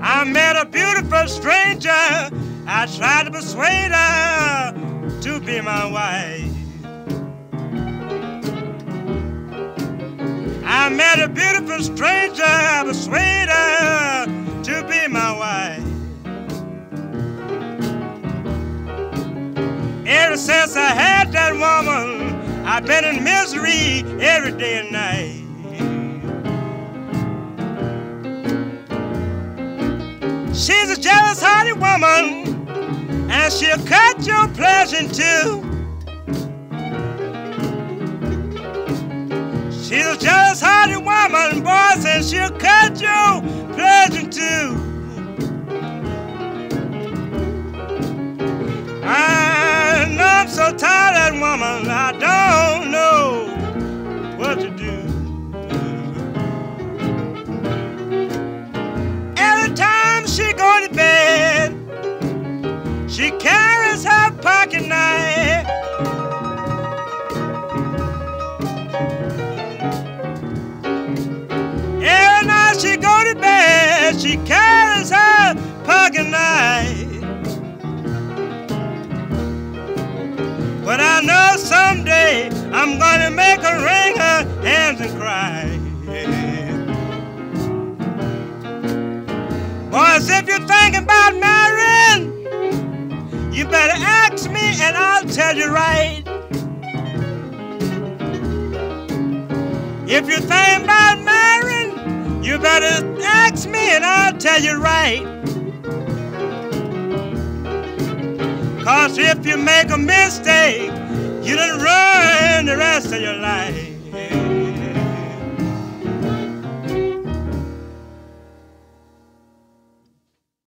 I met a beautiful stranger. I tried to persuade her to be my wife. I met a beautiful stranger. I persuaded her since I had that woman, I've been in misery every day and night. She's a jealous, hearted woman, and she'll cut your pleasure in two. She's a jealous, woman, I don't know what to do. Every time she go to bed, she carries her pocket knife. Every night she go to bed, she carries her pocket knife. Someday I'm gonna make her wring her hands and cry. Boys, if you're thinking about marrying, you better ask me and I'll tell you right. If you're thinking about marrying, you better ask me and I'll tell you right. Cause if you make a mistake, you done run the rest.